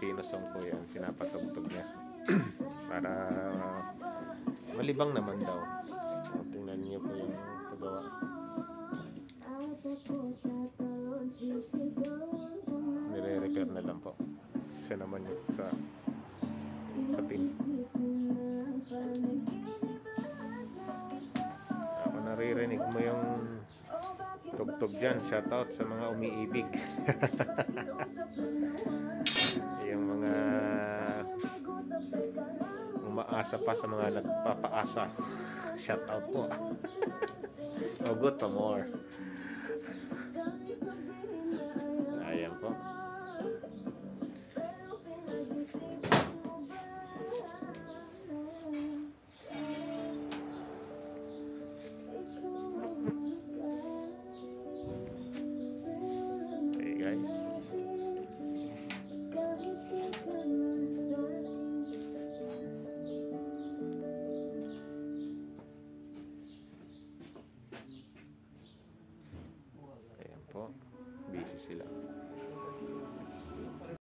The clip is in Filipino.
Pinosong ko yan, pinapatugtog niya. Para uh, malibang naman daw. So, tingnan niyo po yung paggawa. Nire-repair na lang po. Siya naman yung sa sa pin. Ako naririnig mo yung tugtog dyan. Shoutout sa mga umiibig. umaasa pa sa mga nagpapaasa. Shoutout po. oh, good pa more. Ayan po. Okay guys. Sicilia.